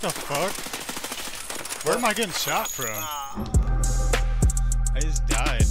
the fuck? Where am I getting shot from? Ah. I just died.